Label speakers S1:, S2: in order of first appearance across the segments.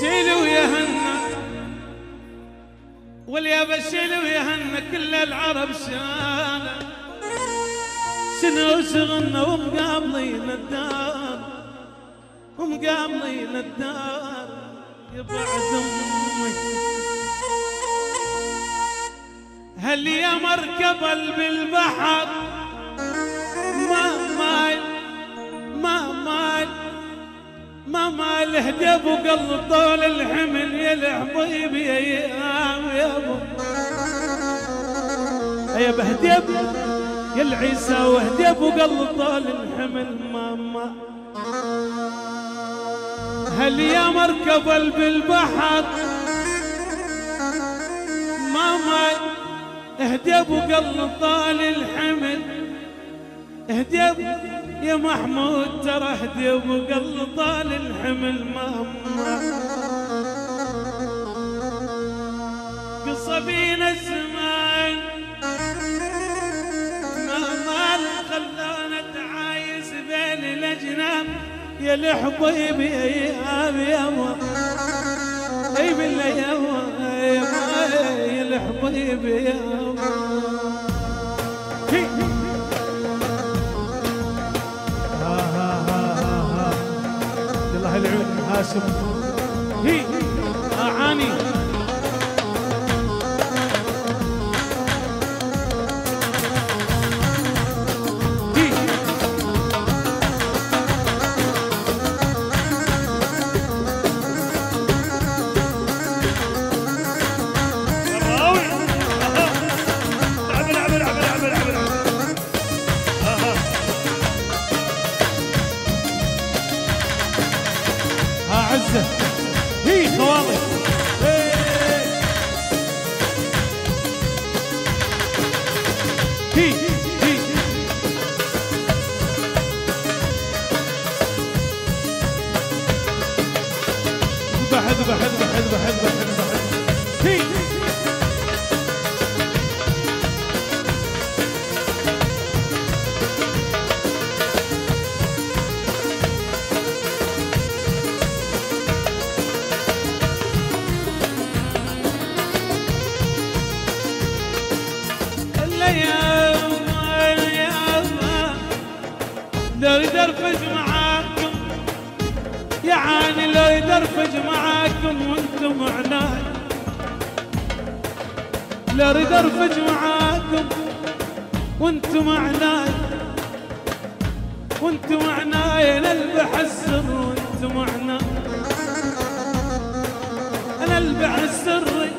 S1: شيلوا يهنا واليا بشيلوا يهنا كل العرب شانا شنو شغلنا؟ ومقابلين الدار. ومقابلين الدار. يا بعد أمي. هل يا مركب بالبحر ما مال ما مال ما مال. هدب وقلب طول الحمل يا الحبيب يا يا ابو. يا بهدب يا العيسى وهدب وقلب طول الحمل. ماما هل يا مركب بالبحر اهدب وقلب طال الحمل اهدب يا محمود ترى اهدب وقلب طال الحمل ماما قصبين الزمان ما خلانا تعايز بين الاجناب يا الحبيب يا أيام يا أي بالله يا الحبيب يا يلا العيون هاشم هي اعاني هي خواضي هي هي بحد يدرفج معاكم. يا عاني لو يدرفج معاكم وأنتم عناي لو يدرفج معاكم وأنتم عناي وأنتم عناي أنا البح السر وأنتم عناي أنا البح السري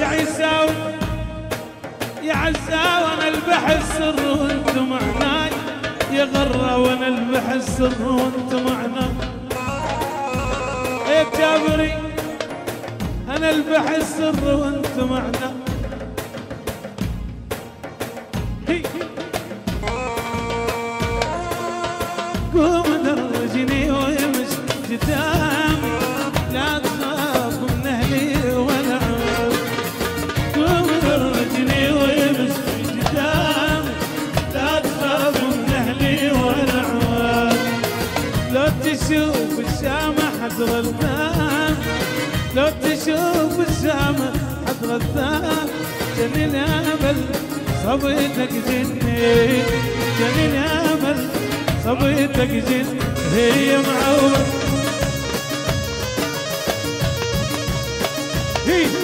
S1: يا عيساوي يا عزا وأنا البح السر وأنتم معناي يا غرة وأنا البح السر وأنتم معناي يا جابري أنا البح معناي هي. قوم درجني ويمشي قدامي جني الامل صبيتك جني جني الامل صبيتك جني هي هي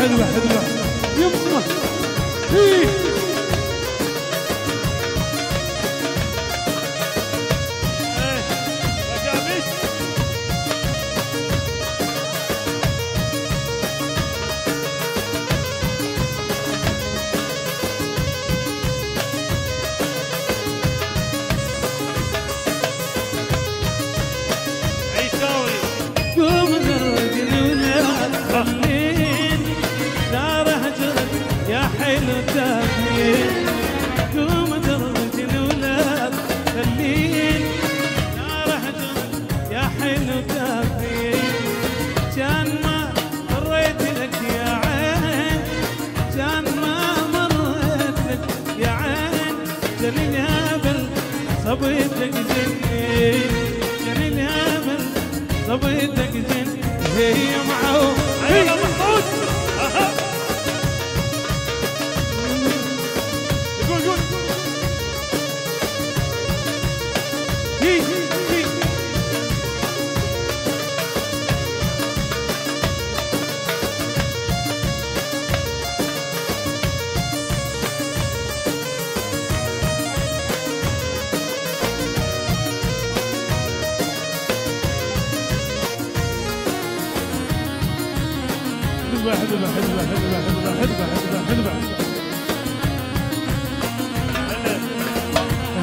S1: ذبح ذبح يمه إيه. حلو ولا تخلين دار هجرك يا حلو كان ما مريت لك يا عين. كان ما مريت لك يا عين. صبيتك جنين جميل هبل صبيتك جن هي
S2: هيا محمود.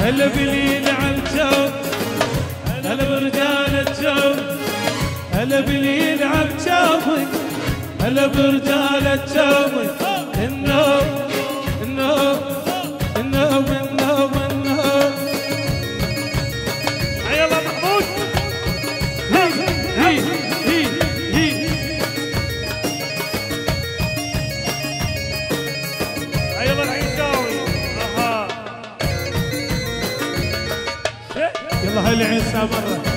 S1: هلا بليل على الجو هلا برجال الجو هلا بليل على الجو هلا برجال الجو النوم
S2: إيه.
S1: يلا هلا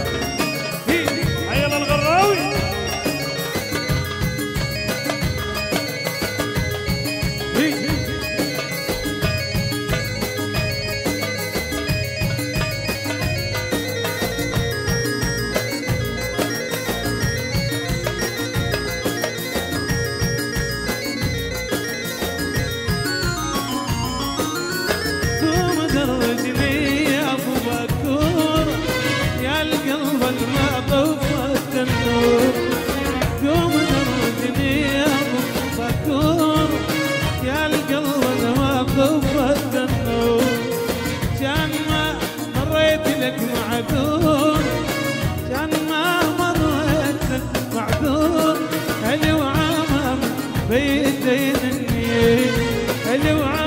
S1: القلب المعطوف النور قوم درجني يا بكور يا القلب المعطوف النور كان ما مريت لك معذور كان ما مريت لك معذور هلي وعمام بيدين النيل هلي وعمام